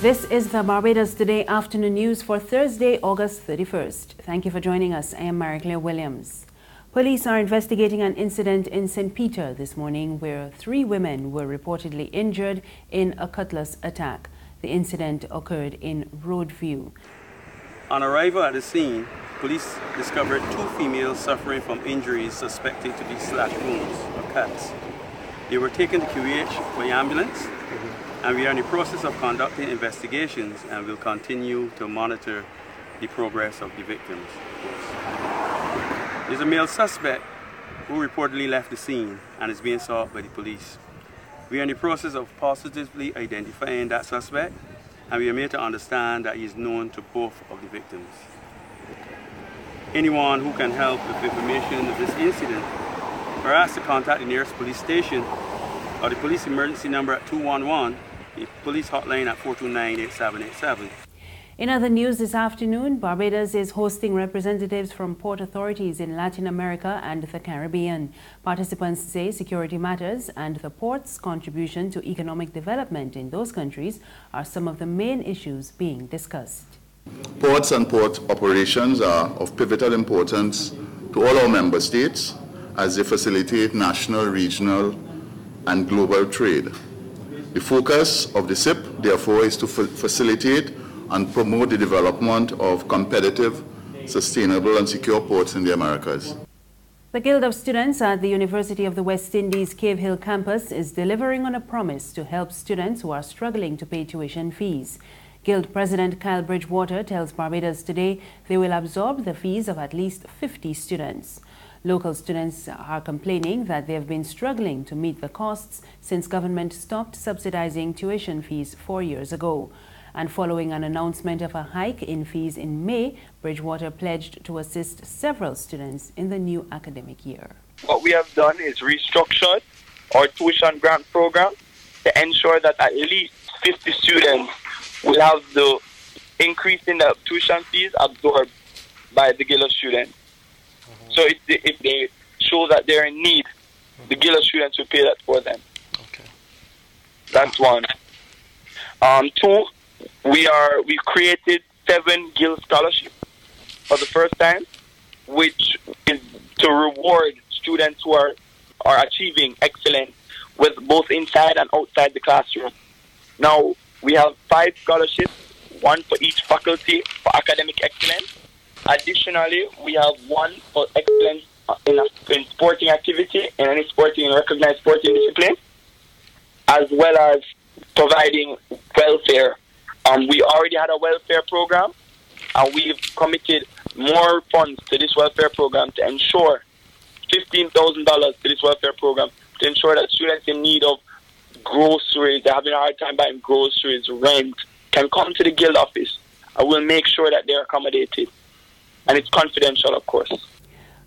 This is the Barbados Today afternoon news for Thursday, August 31st. Thank you for joining us. I am Marie-Claire Williams. Police are investigating an incident in St. Peter this morning where three women were reportedly injured in a cutlass attack. The incident occurred in Roadview. On arrival at the scene, police discovered two females suffering from injuries suspected to be slash wounds or cuts. They were taken to QEH by ambulance and we are in the process of conducting investigations and will continue to monitor the progress of the victims. There's a male suspect who reportedly left the scene and is being sought by the police. We are in the process of positively identifying that suspect and we are made to understand that he is known to both of the victims. Anyone who can help with information of this incident are asked to contact the nearest police station or the police emergency number at 211 the police hotline at 429-8787. In other news this afternoon, Barbados is hosting representatives from port authorities in Latin America and the Caribbean. Participants say security matters and the port's contribution to economic development in those countries are some of the main issues being discussed. Ports and port operations are of pivotal importance to all our member states as they facilitate national, regional, and global trade. The focus of the SIP, therefore, is to facilitate and promote the development of competitive, sustainable, and secure ports in the Americas. The Guild of Students at the University of the West Indies Cave Hill campus is delivering on a promise to help students who are struggling to pay tuition fees. Guild President Kyle Bridgewater tells Barbados today they will absorb the fees of at least 50 students. Local students are complaining that they have been struggling to meet the costs since government stopped subsidizing tuition fees four years ago. And following an announcement of a hike in fees in May, Bridgewater pledged to assist several students in the new academic year. What we have done is restructured our tuition grant program to ensure that at least 50 students will have the increase in the tuition fees absorbed by the Guild students. So if they, if they show that they're in need, the Guild students will pay that for them. Okay. That's one. Um, two, we are we created seven Guild scholarships for the first time, which is to reward students who are are achieving excellence with both inside and outside the classroom. Now we have five scholarships, one for each faculty for academic excellence, Additionally, we have one for excellence in, a, in sporting activity, in any sporting recognized sporting discipline, as well as providing welfare. Um, we already had a welfare program, and we've committed more funds to this welfare program to ensure $15,000 to this welfare program to ensure that students in need of groceries, they're having a hard time buying groceries, rent, can come to the guild office and we'll make sure that they're accommodated and it's confidential, of course.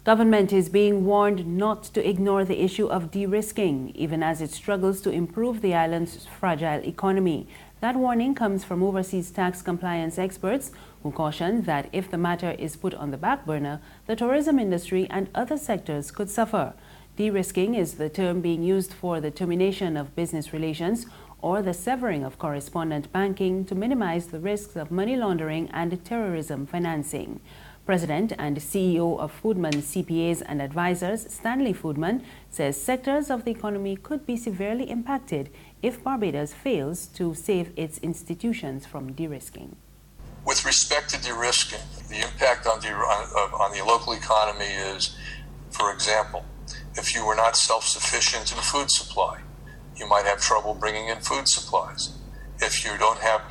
Government is being warned not to ignore the issue of de-risking, even as it struggles to improve the island's fragile economy. That warning comes from overseas tax compliance experts who caution that if the matter is put on the back burner, the tourism industry and other sectors could suffer. De-risking is the term being used for the termination of business relations or the severing of correspondent banking to minimize the risks of money laundering and terrorism financing. President and CEO of Foodman CPAs and Advisors, Stanley Foodman, says sectors of the economy could be severely impacted if Barbados fails to save its institutions from de-risking. With respect to de-risking, the impact on the, on, on the local economy is, for example, if you were not self-sufficient in food supply, you might have trouble bringing in food supplies. If you don't have,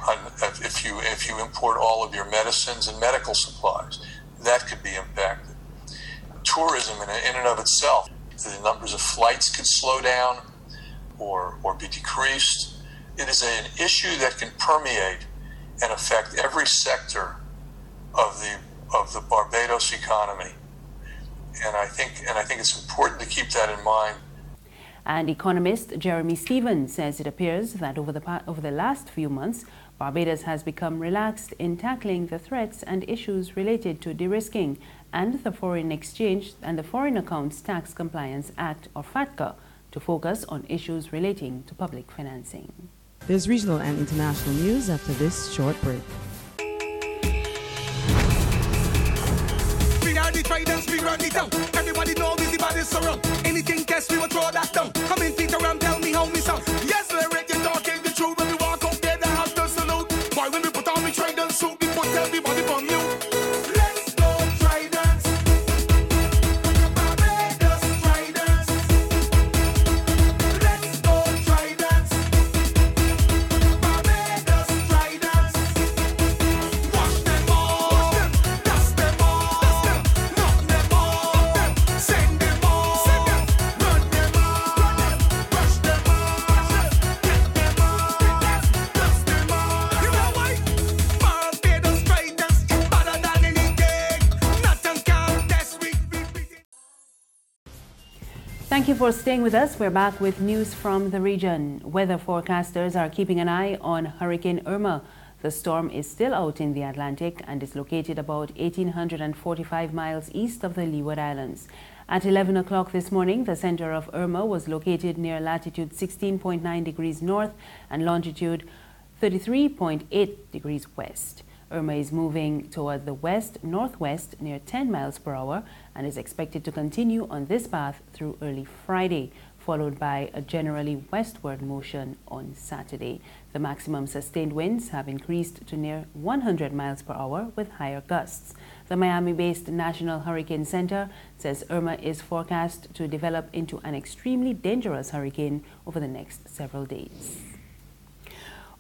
if you if you import all of your medicines and medical supplies, that could be impacted. Tourism, in, in and of itself, the numbers of flights could slow down or, or be decreased. It is an issue that can permeate and affect every sector of the of the Barbados economy. And I think and I think it's important to keep that in mind. And economist Jeremy Stevens says it appears that over the over the last few months, Barbados has become relaxed in tackling the threats and issues related to de-risking and the Foreign Exchange and the Foreign Accounts Tax Compliance Act, or FATCA, to focus on issues relating to public financing. There's regional and international news after this short break. We are the tridents, we run it down. Everybody know we the baddest around. Anything test, we will throw that down. Come in, Peter, and tell me how me sound. Yes, we're Thank you for staying with us. We're back with news from the region. Weather forecasters are keeping an eye on Hurricane Irma. The storm is still out in the Atlantic and is located about 1,845 miles east of the Leeward Islands. At 11 o'clock this morning, the center of Irma was located near latitude 16.9 degrees north and longitude 33.8 degrees west. Irma is moving toward the west northwest near 10 miles per hour and is expected to continue on this path through early Friday, followed by a generally westward motion on Saturday. The maximum sustained winds have increased to near 100 miles per hour with higher gusts. The Miami based National Hurricane Center says Irma is forecast to develop into an extremely dangerous hurricane over the next several days.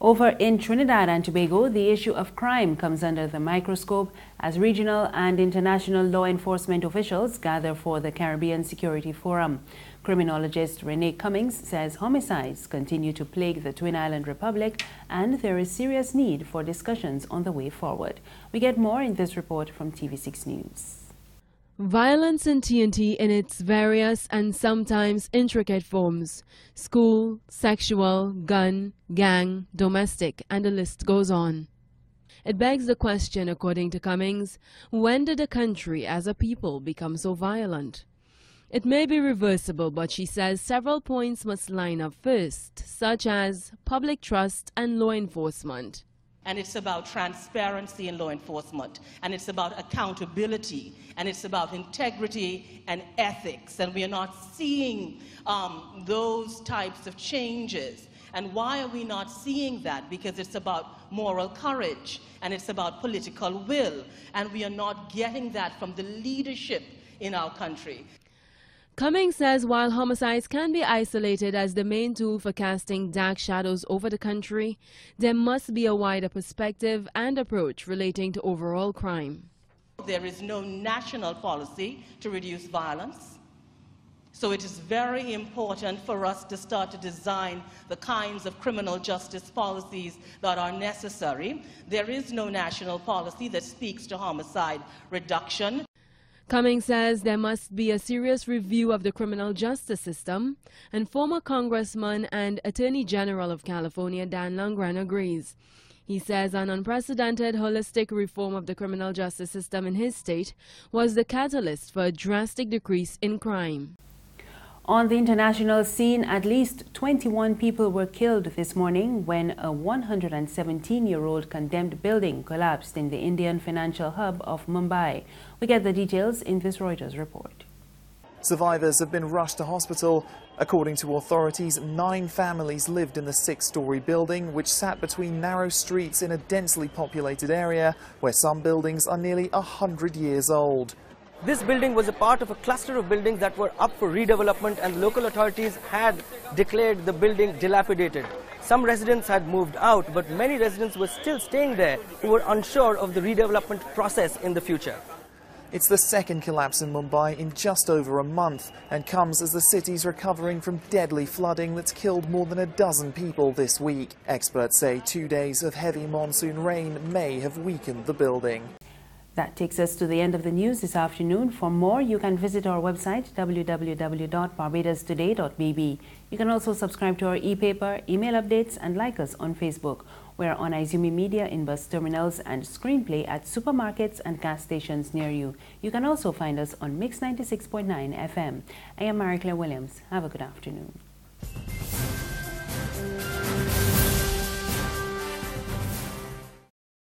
Over in Trinidad and Tobago, the issue of crime comes under the microscope as regional and international law enforcement officials gather for the Caribbean Security Forum. Criminologist Renee Cummings says homicides continue to plague the Twin Island Republic and there is serious need for discussions on the way forward. We get more in this report from TV6 News. Violence in TNT in its various and sometimes intricate forms school, sexual, gun, gang, domestic, and the list goes on. It begs the question, according to Cummings, when did a country as a people become so violent? It may be reversible, but she says several points must line up first, such as public trust and law enforcement. And it's about transparency in law enforcement, and it's about accountability, and it's about integrity and ethics. And we are not seeing um, those types of changes. And why are we not seeing that? Because it's about moral courage and it's about political will. And we are not getting that from the leadership in our country. Cummings says while homicides can be isolated as the main tool for casting dark shadows over the country, there must be a wider perspective and approach relating to overall crime. There is no national policy to reduce violence. So it is very important for us to start to design the kinds of criminal justice policies that are necessary. There is no national policy that speaks to homicide reduction. Cummings says there must be a serious review of the criminal justice system, and former Congressman and Attorney General of California Dan Lungren agrees. He says an unprecedented holistic reform of the criminal justice system in his state was the catalyst for a drastic decrease in crime. On the international scene, at least 21 people were killed this morning when a 117 year old condemned building collapsed in the Indian financial hub of Mumbai. We get the details in this Reuters report. Survivors have been rushed to hospital. According to authorities, nine families lived in the six story building, which sat between narrow streets in a densely populated area where some buildings are nearly 100 years old. This building was a part of a cluster of buildings that were up for redevelopment and local authorities had declared the building dilapidated. Some residents had moved out, but many residents were still staying there who were unsure of the redevelopment process in the future. It's the second collapse in Mumbai in just over a month and comes as the city's recovering from deadly flooding that's killed more than a dozen people this week. Experts say two days of heavy monsoon rain may have weakened the building. That takes us to the end of the news this afternoon. For more, you can visit our website www.barbadostoday.bb. You can also subscribe to our e-paper, email updates, and like us on Facebook. We're on Izumi Media in bus terminals and screenplay at supermarkets and gas stations near you. You can also find us on Mix 96.9 FM. I am Marie Claire Williams. Have a good afternoon.